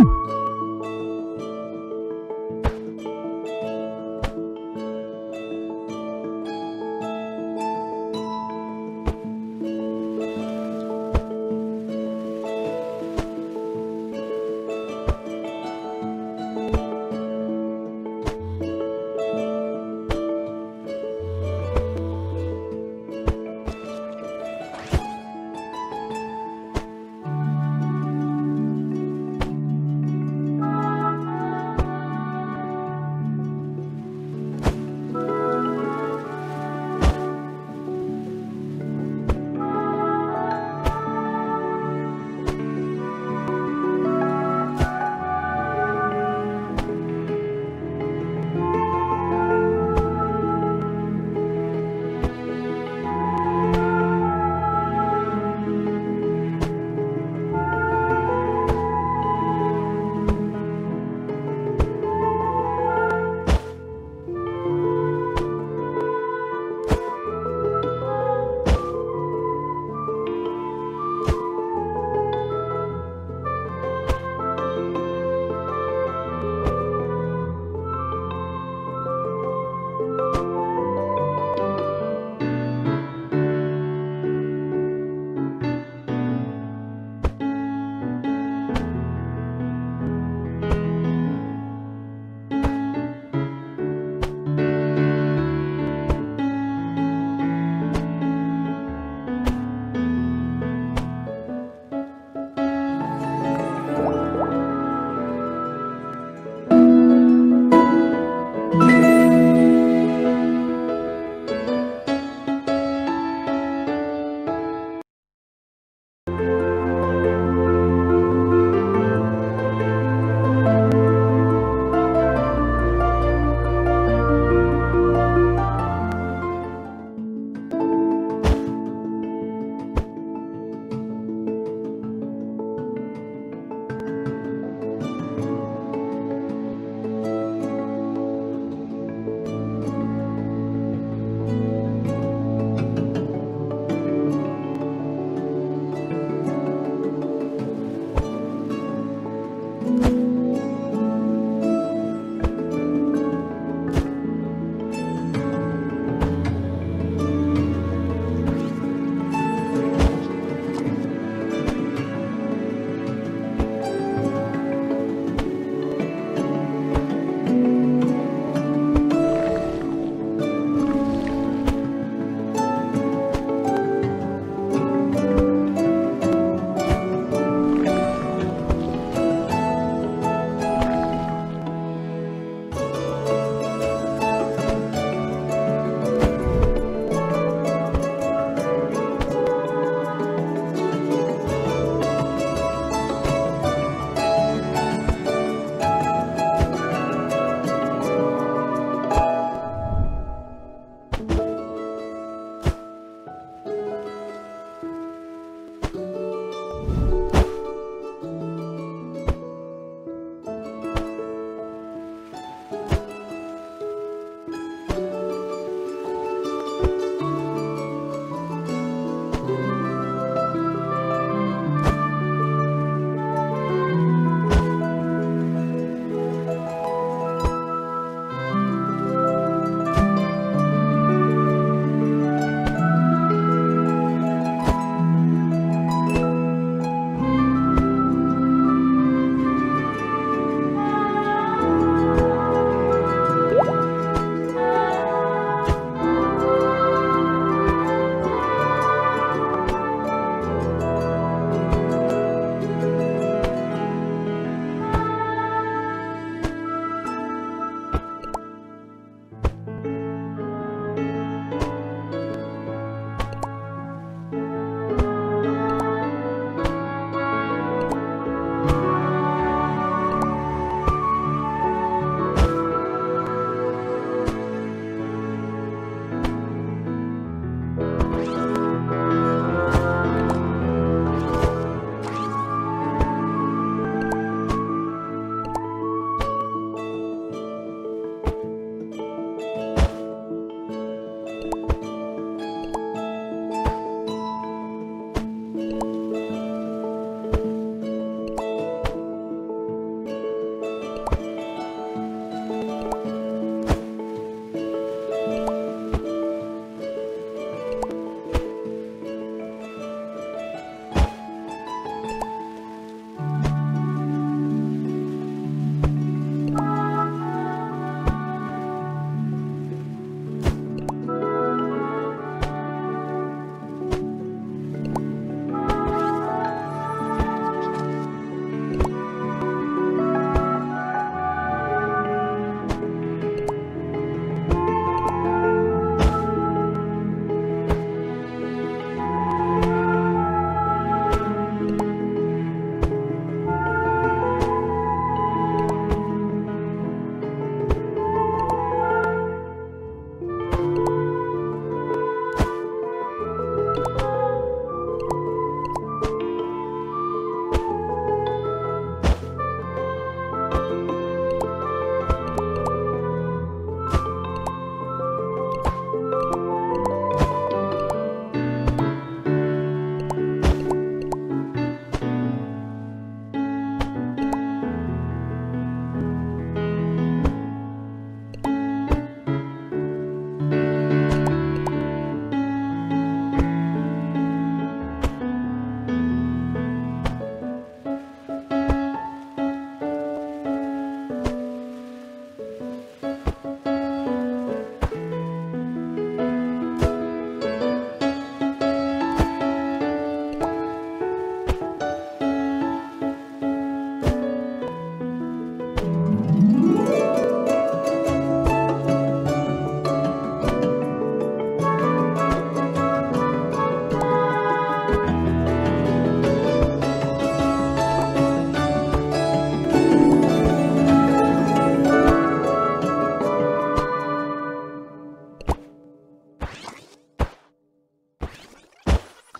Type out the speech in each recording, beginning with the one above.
Hmm.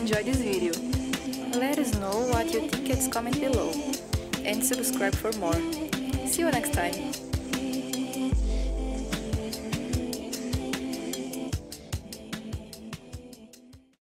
enjoyed this video. Let us know what you think at comment below. And subscribe for more. See you next time.